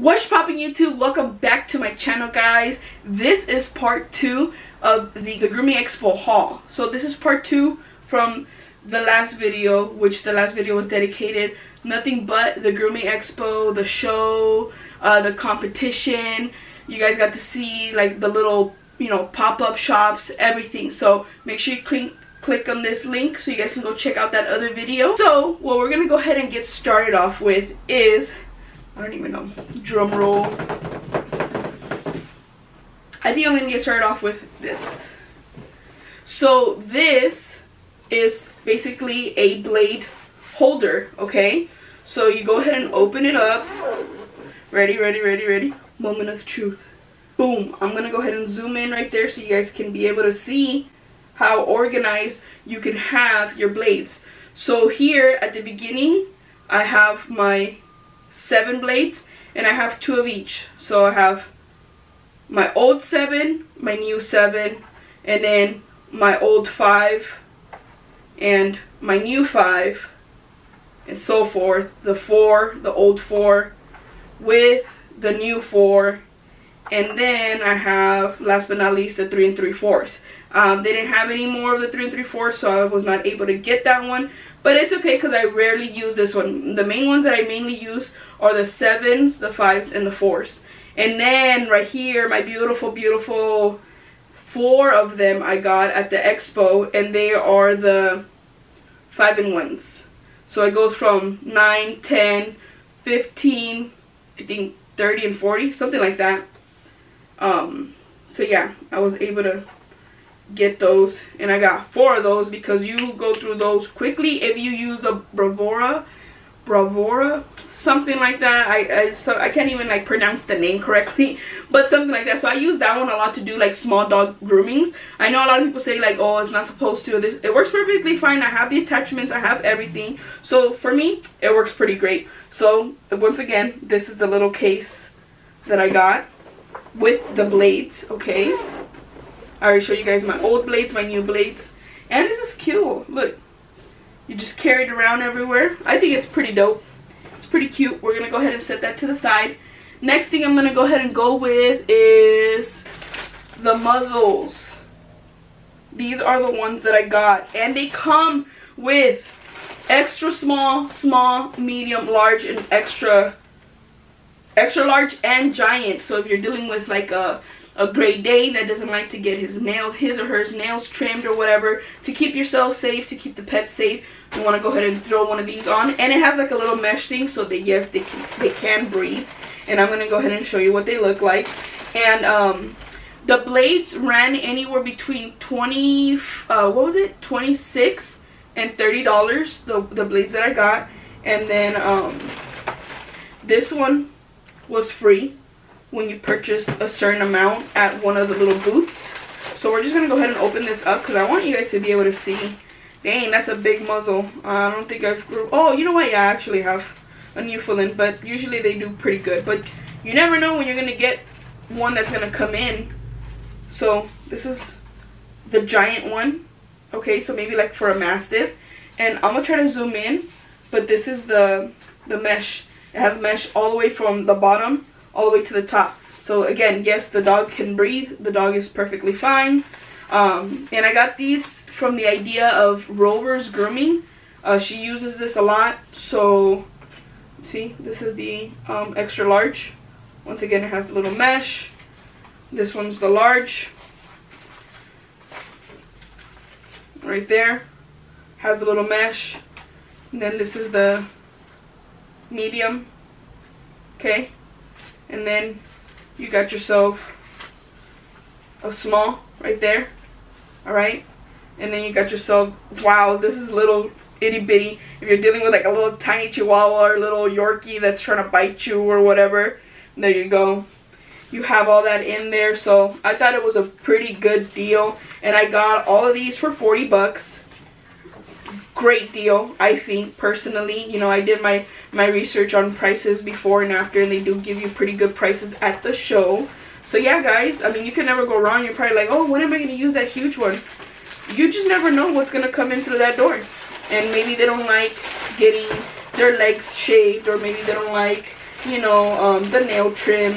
What's popping YouTube? Welcome back to my channel guys. This is part two of the, the Grooming Expo haul. So this is part two from the last video, which the last video was dedicated nothing but the Grooming Expo, the show, uh, the competition. You guys got to see like the little, you know, pop-up shops, everything. So make sure you click click on this link so you guys can go check out that other video. So what we're gonna go ahead and get started off with is I don't even know. Drum roll. I think I'm going to get started off with this. So this is basically a blade holder, okay? So you go ahead and open it up. Ready, ready, ready, ready. Moment of truth. Boom. I'm going to go ahead and zoom in right there so you guys can be able to see how organized you can have your blades. So here at the beginning, I have my seven blades and I have two of each. So I have my old seven, my new seven, and then my old five and my new five and so forth. The four, the old four with the new four and then I have last but not least the three and three fourths. Um, they didn't have any more of the three and three fourths so I was not able to get that one but it's okay because I rarely use this one. The main ones that I mainly use are the sevens, the fives, and the fours. And then right here, my beautiful, beautiful four of them I got at the expo. And they are the five and ones. So it goes from 9, 10, 15, I think 30 and 40, something like that. Um, so yeah, I was able to get those and I got four of those because you go through those quickly if you use the Bravura Bravura something like that. I, I so I can't even like pronounce the name correctly but something like that. So I use that one a lot to do like small dog groomings. I know a lot of people say like oh it's not supposed to. This it works perfectly fine. I have the attachments. I have everything. So for me it works pretty great. So once again this is the little case that I got with the blades okay I already showed you guys my old blades, my new blades. And this is cute. Look. You just carry it around everywhere. I think it's pretty dope. It's pretty cute. We're to go ahead and set that to the side. Next thing I'm to go ahead and go with is the muzzles. These are the ones that I got. And they come with extra small, small, medium, large, and extra extra large and giant. So if you're dealing with like a a Great Dane that doesn't like to get his nails, his or her nails trimmed or whatever, to keep yourself safe, to keep the pet safe, you want to go ahead and throw one of these on. And it has like a little mesh thing so that yes, they can, they can breathe. And I'm going to go ahead and show you what they look like. And um, the blades ran anywhere between 20, uh, what was it, 26 and $30, the, the blades that I got. And then um, this one was free when you purchased a certain amount at one of the little booths. So we're just going to go ahead and open this up because I want you guys to be able to see. Dang, that's a big muzzle. Uh, I don't think I've... Oh, you know what? Yeah, I actually have a Newfoundland, but usually they do pretty good. But you never know when you're going to get one that's going to come in. So this is the giant one. Okay, so maybe like for a Mastiff. And I'm going to try to zoom in, but this is the, the mesh. It has mesh all the way from the bottom all the way to the top. So again, yes, the dog can breathe. The dog is perfectly fine. Um, and I got these from the idea of Rover's Grooming. Uh, she uses this a lot. So, see, this is the um, extra large. Once again, it has a little mesh. This one's the large. Right there. Has a little mesh. And then this is the medium. Okay? And then you got yourself a small right there all right? And then you got yourself wow this is little itty bitty if you're dealing with like a little tiny chihuahua or little yorkie that's trying to bite you or whatever there you go. You have all that in there. So i thought it was a pretty good deal. And i got all of these for 40 bucks great deal i think personally you know i did my my research on prices before and after and they do give you pretty good prices at the show so yeah guys i mean you can never go wrong you're probably like oh when am i going to use that huge one you just never know what's going to come in through that door and maybe they don't like getting their legs shaved or maybe they don't like you know, um, the nail trim.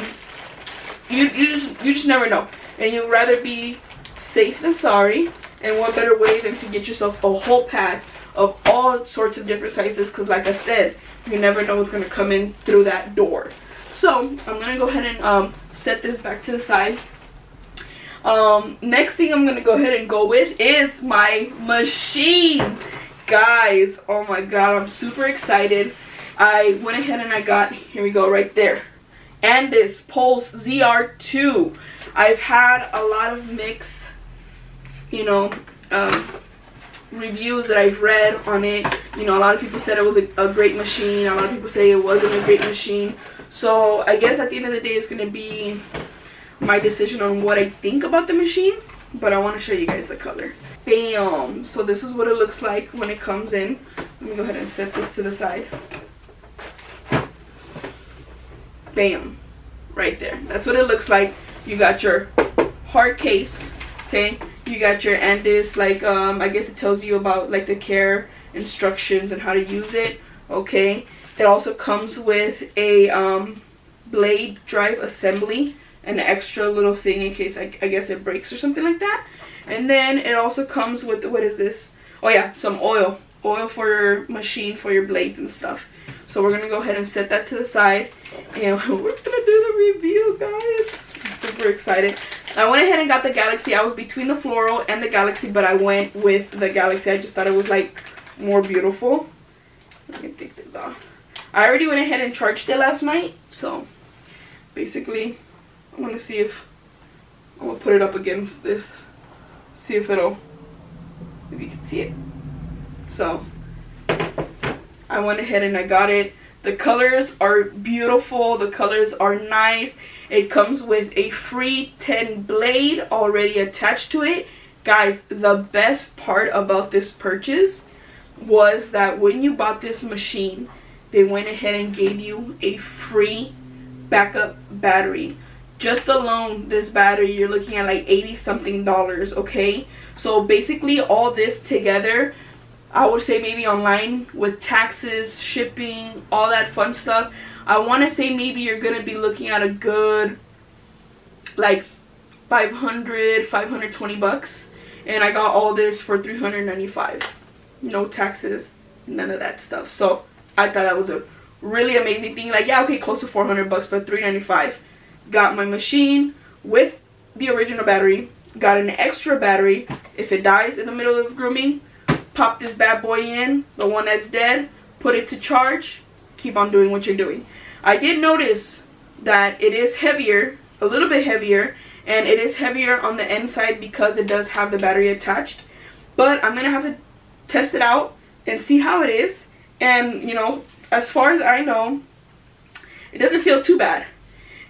You, you, just, you just never know. And you'd rather be safe than sorry. And what better way than to get yourself a whole pack of all sorts of different sizes because like I said, you never know what's going to come in through that door. So I'm going to go ahead and um, set this back to the side. Um, next thing I'm going to go ahead and go with is my machine. Guys, oh my god, I'm super excited. I went ahead and I got, here we go, right there. And this Pulse ZR2. I've had a lot of mix, you know, um, reviews that I've read on it. You know, a lot of people said it was a, a, great machine. A lot of people say it wasn't a great machine. So I guess at the end of the day, it's going to be my decision on what I think about the machine. But I want to show you guys the color. Bam! So this is what it looks like when it comes in. Let me go ahead and set this to the side. Bam! Right there. That's what it looks like. You got your hard case. Okay you got your Andis like um i guess it tells you about like the care instructions and how to use it okay? It also comes with a um blade drive assembly an extra little thing in case I, I guess it breaks or something like that. And then it also comes with what is this? Oh yeah some oil oil for your machine for your blades and stuff. So we're gonna go ahead and set that to the side and we're gonna do the review guys super excited I went ahead and got the Galaxy. I was between the Floral and the Galaxy, but I went with the Galaxy. I just thought it was like more beautiful. Let me take this off. I already went ahead and charged it last night. So basically, I want to see if I'm to put it up against this. See if it'll, if you can see it. So I went ahead and I got it. The colors are beautiful. The colors are nice. It comes with a free 10 blade already attached to it. Guys, the best part about this purchase was that when you bought this machine, they went ahead and gave you a free backup battery. Just alone, this battery, you're looking at like 80 something dollars, okay? So basically all this together I would say maybe online with taxes, shipping, all that fun stuff. I want to say maybe you're going to be looking at a good like 500, 520 bucks. And I got all this for 395 No taxes, none of that stuff. So I thought that was a really amazing thing. Like, yeah, okay, close to 400 bucks, but 395 Got my machine with the original battery. Got an extra battery. If it dies in the middle of grooming, pop this bad boy in, the one that's dead, put it to charge, keep on doing what you're doing. I did notice that it is heavier, a little bit heavier, and it is heavier on the inside because it does have the battery attached. But I'm going to have to test it out and see how it is. And, you know, as far as I know, it doesn't feel too bad.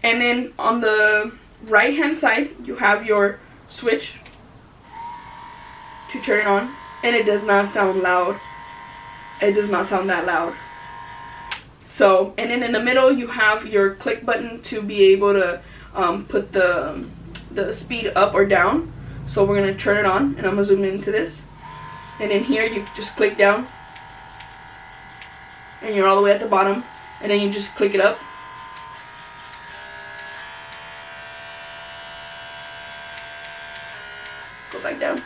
And then on the right hand side, you have your switch to turn it on and it does not sound loud it does not sound that loud so and then in the middle you have your click button to be able to um, put the the speed up or down. So we're gonna turn it on and I'm gonna zoom into this. And in here you just click down. And you're all the way at the bottom and then you just click it up. Go back down.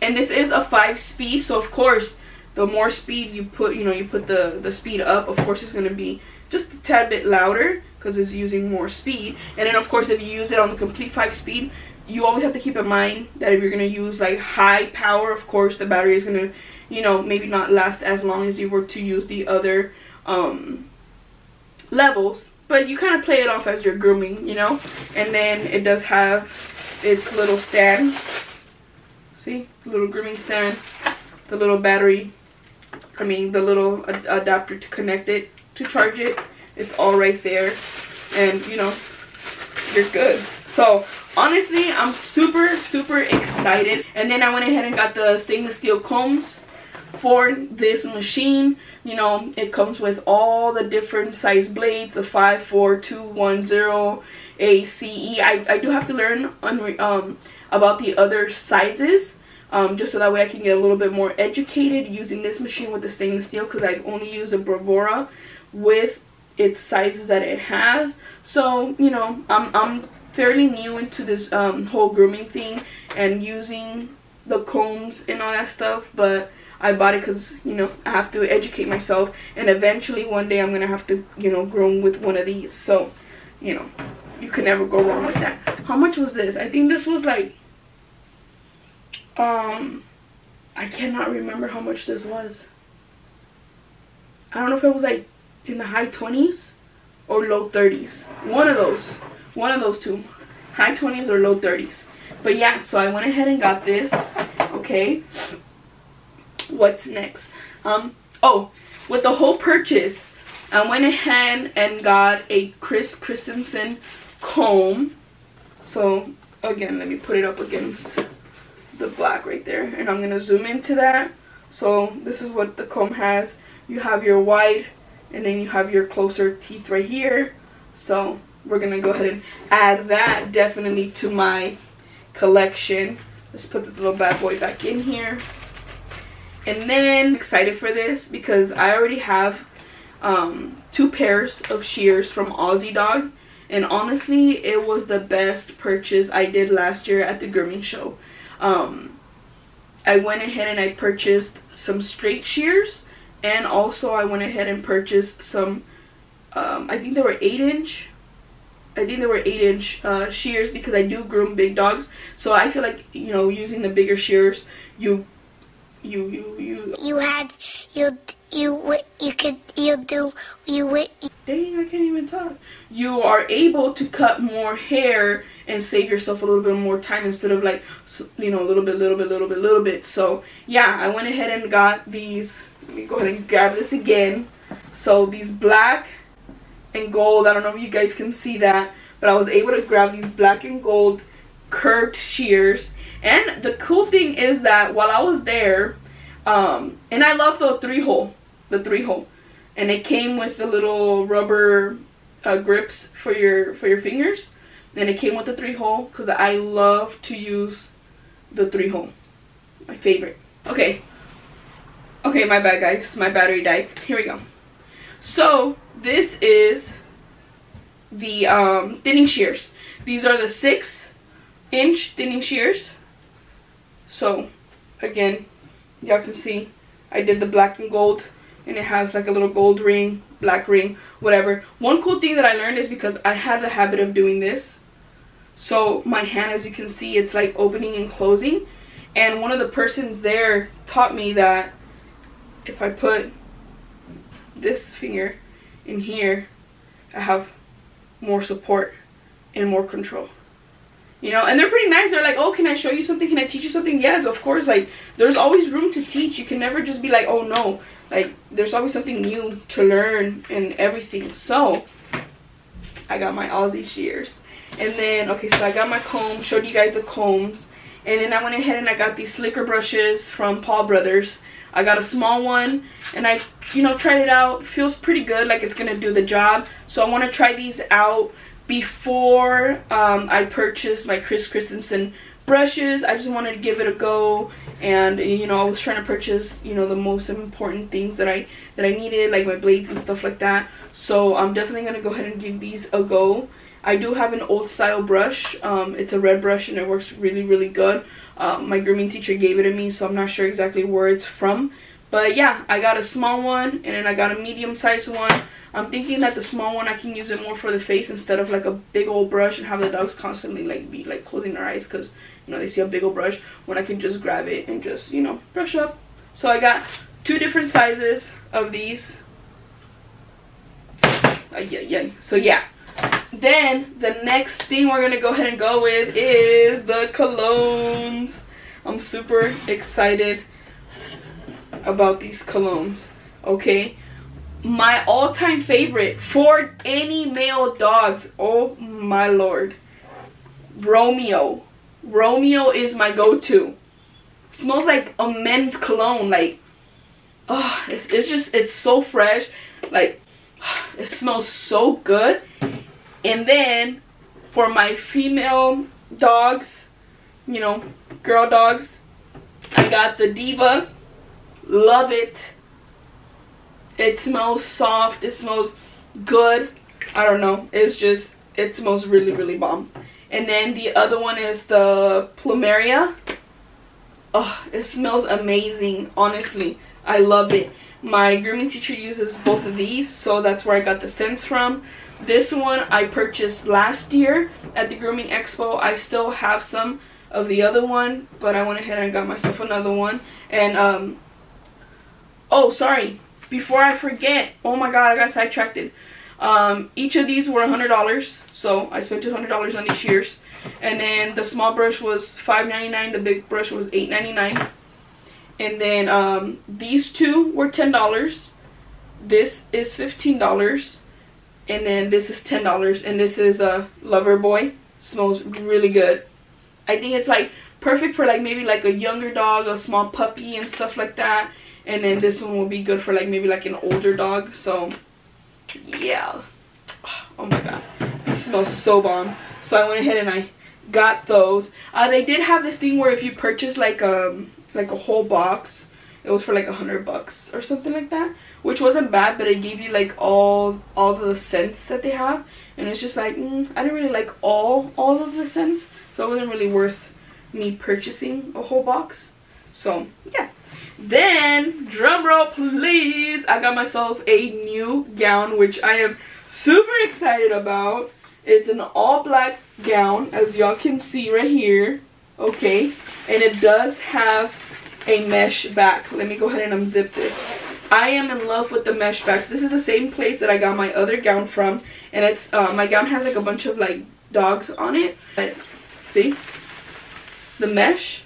And this is a five speed so of course the more speed you put you know you put the the speed up of course it's going to be just a tad bit louder because it's using more speed. And then of course if you use it on the complete five speed you always have to keep in mind that if you're going to use like high power of course the battery is going to you know maybe not last as long as you were to use the other um levels. But you kind of play it off as you're grooming you know? And then it does have its little stand. See, little grooming stand, the little battery, I mean the little ad adapter to connect it, to charge it. It's all right there. And, you know, you're good. So, honestly, I'm super, super excited. And then I went ahead and got the stainless steel combs for this machine. You know, it comes with all the different size blades, a 5, 4, 2, 1, 0, A, C, E. I, I do have to learn on, um, about the other sizes um, just so that way I can get a little bit more educated using this machine with the stainless steel because I've only used a Bravura with its sizes that it has. So, you know, I'm, I'm fairly new into this um, whole grooming thing and using the combs and all that stuff, but I bought it because, you know, I have to educate myself and eventually one day I'm going to have to, you know, groom with one of these. So, you know, you can never go wrong with that. How much was this? I think this was like, um, I cannot remember how much this was. I don't know if it was like in the high 20s or low 30s. One of those. One of those two. High 20s or low 30s. But yeah, so I went ahead and got this. Okay. What's next? Um, oh, with the whole purchase, I went ahead and got a Chris Christensen comb. So, again, let me put it up against the black right there. And I'm to zoom into that. So, this is what the comb has. You have your wide and then you have your closer teeth right here. So, we're to go ahead and add that definitely to my collection. Let's put this little bad boy back in here. And then, excited for this because I already have um, two pairs of shears from Aussie Dog. And honestly, it was the best purchase I did last year at the grooming show. Um, I went ahead and I purchased some straight shears. And also I went ahead and purchased some, um, I think they were 8 inch I think they were 8 inch uh, shears because I do groom big dogs. So I feel like, you know, using the bigger shears, you, you, you, you. You had, you, you, you could, you do, you, Dang, I can't even talk. You are able to cut more hair and save yourself a little bit more time instead of like, you know, a little bit, little bit, little bit, little bit. So yeah, I went ahead and got these. Let me go ahead and grab this again. So these black and gold. I don't know if you guys can see that, but I was able to grab these black and gold curved shears. And the cool thing is that while I was there, um, and I love the three hole, the three hole, and it came with the little rubber uh, grips for your for your fingers, and it came with the three hole because I love to use the three hole, my favorite. Okay, okay, my bad guys, my battery died. Here we go. So this is the um, thinning shears. These are the six inch thinning shears. So again, y'all can see I did the black and gold and it has like a little gold ring, black ring, whatever. One cool thing that I learned is because I had the habit of doing this. So my hand, as you can see, it's like opening and closing. And one of the persons there taught me that if I put this finger in here, I have more support and more control. You know, and they're pretty nice. They're like, oh, can I show you something? Can I teach you something? Yes, of course. Like, there's always room to teach. You can never just be like, oh, no. Like, there's always something new to learn and everything. So, I got my Aussie shears. And then, okay, so I got my comb. Showed you guys the combs. And then I went ahead and I got these slicker brushes from Paw Brothers. I got a small one and I, you know, tried it out. Feels pretty good, like it's gonna do the job. So I want to try these out before um, I purchase my Chris Christensen brushes. I just wanted to give it a go and you know, I was trying to purchase, you know, the most important things that I that I needed, like my blades and stuff like that. So I'm definitely gonna go ahead and give these a go. I do have an old style brush. Um, it's a red brush and it works really, really good. Um, my grooming teacher gave it to me, so I'm not sure exactly where it's from. But yeah, I got a small one and then I got a medium sized one. I'm thinking that the small one I can use it more for the face instead of like a big old brush and have the dogs constantly like be like closing their eyes because you know they see a big old brush when I can just grab it and just you know brush up. So I got two different sizes of these. Uh, yeah, yeah. So yeah, then the next thing we're gonna go ahead and go with is the colognes. I'm super excited about these colognes okay? My all-time favorite for any male dogs oh my lord. Romeo. Romeo is my go-to. Smells like a men's cologne like oh it's, it's just it's so fresh. Like it smells so good and then for my female dogs, you know, girl dogs, I got the Diva. Love it. It smells soft. It smells good. I don't know. It's just, it smells really, really bomb. And then the other one is the Plumeria. Oh, it smells amazing, honestly. I love it. My grooming teacher uses both of these, so that's where I got the scents from. This one I purchased last year at the Grooming Expo. I still have some of the other one, but I went ahead and got myself another one. And, um, oh, sorry. Before I forget, oh my god, I got sidetracked. Um, each of these were $100, so I spent $200 on these shears. And then the small brush was $5.99, the big brush was $8.99. And then um, these two were $10. This is $15. And then this is $10. And this is a Lover Boy. Smells really good. I think it's like perfect for like maybe like a younger dog, a small puppy and stuff like that. And then this one will be good for like maybe like an older dog. So yeah. Oh my god. It smells so bomb. So I went ahead and I got those. Uh, they did have this thing where if you purchase like um like a whole box, it was for like a hundred bucks or something like that, which wasn't bad. But it gave you like all all the scents that they have, and it's just like mm, I didn't really like all all of the scents, so it wasn't really worth me purchasing a whole box. So yeah. Then, drum roll please, I got myself a new gown, which I am super excited about. It's an all black gown, as y'all can see right here. Okay, and it does have a mesh back. Let me go ahead and unzip this. I am in love with the mesh backs. This is the same place that I got my other gown from, and it's uh, my gown has like a bunch of like dogs on it. But, see, the mesh?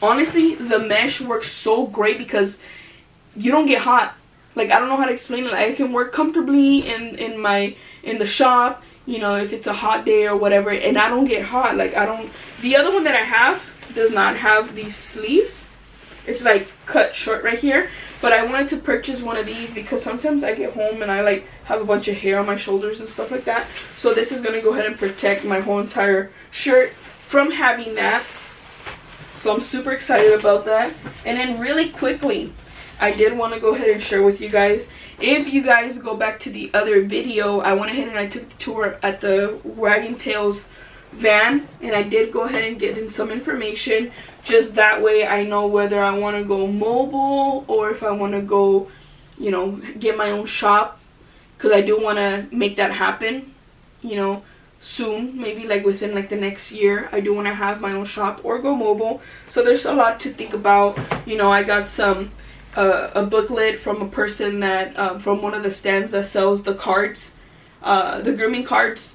Honestly the mesh works so great because you don't get hot. Like i don't know how to explain it. Like, i can work comfortably in in my in the shop you know if it's a hot day or whatever and i don't get hot. Like i don't the other one that i have does not have these sleeves. It's like cut short right here but i wanted to purchase one of these because sometimes i get home and i like have a bunch of hair on my shoulders and stuff like that so this is going to go ahead and protect my whole entire shirt from having that so I'm super excited about that. And then really quickly, I did want to go ahead and share with you guys. If you guys go back to the other video, I went ahead and I took the tour at the Wagging Tails van. And I did go ahead and get in some information. Just that way I know whether I want to go mobile or if I want to go, you know, get my own shop. Because I do want to make that happen. You know, soon maybe like within like the next year i do want to have my own shop or go mobile so there's a lot to think about you know i got some uh, a booklet from a person that um, from one of the stands that sells the cards uh, the grooming cards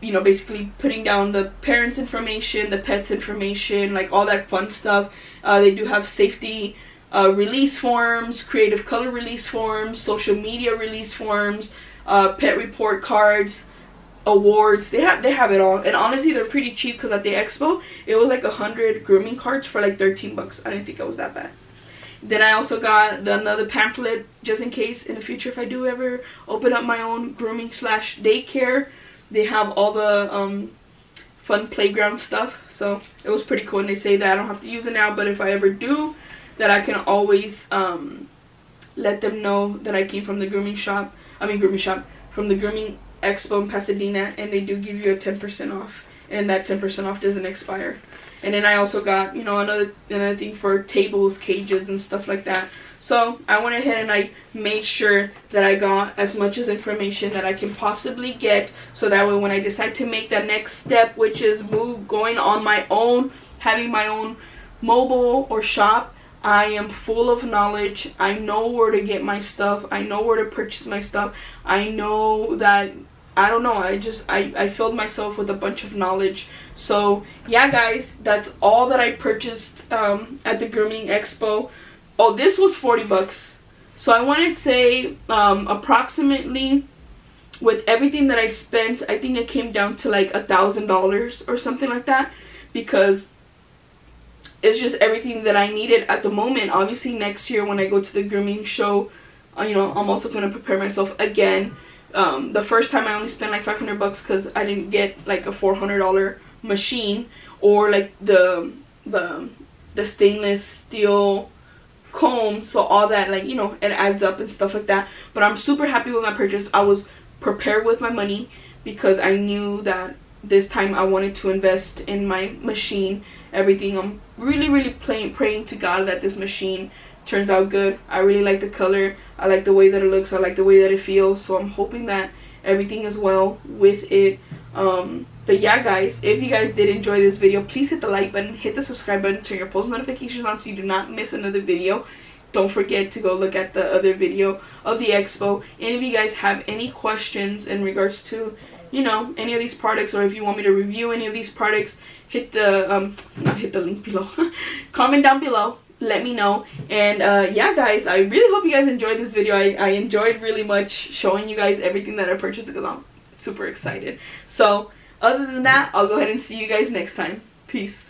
you know basically putting down the parents information the pets information like all that fun stuff. Uh, they do have safety uh, release forms creative color release forms social media release forms uh, pet report cards awards. They have they have it all. And honestly they're pretty cheap because at the expo it was like a hundred grooming cards for like 13 bucks. I didn't think it was that bad. Then i also got the, another pamphlet just in case in the future if i do ever open up my own grooming slash daycare they have all the um, fun playground stuff so it was pretty cool and they say that i don't have to use it now but if i ever do that i can always um, let them know that i came from the grooming shop i mean grooming shop from the grooming expo in pasadena and they do give you a 10 percent off and that 10 percent off doesn't expire. And then i also got you know another another thing for tables cages and stuff like that so i went ahead and i made sure that i got as much as information that i can possibly get so that way when i decide to make that next step which is move going on my own having my own mobile or shop I am full of knowledge. I know where to get my stuff. I know where to purchase my stuff. I know that I don't know. I just I I filled myself with a bunch of knowledge. So, yeah guys, that's all that I purchased um at the grooming expo. Oh, this was 40 bucks. So, I want to say um approximately with everything that I spent, I think it came down to like a thousand dollars or something like that because it's just everything that I needed at the moment. Obviously, next year when I go to the grooming show, uh, you know, I'm also going to prepare myself again. Um, the first time I only spent like 500 bucks because I didn't get like a $400 machine or like the the the stainless steel comb so all that like you know it adds up and stuff like that. But i'm super happy with my purchase. I was prepared with my money because i knew that this time i wanted to invest in my machine everything. I'm really really playing, praying to god that this machine turns out good. I really like the color. I like the way that it looks. I like the way that it feels. So i'm hoping that everything is well with it. Um but yeah guys if you guys did enjoy this video please hit the like button hit the subscribe button turn your post notifications on so you do not miss another video. Don't forget to go look at the other video of the expo. And if you guys have any questions in regards to you know any of these products or if you want me to review any of these products hit the um not hit the link below. Comment down below. Let me know. And uh yeah guys i really hope you guys enjoyed this video. I, I enjoyed really much showing you guys everything that i purchased because i'm super excited. So other than that i'll go ahead and see you guys next time. Peace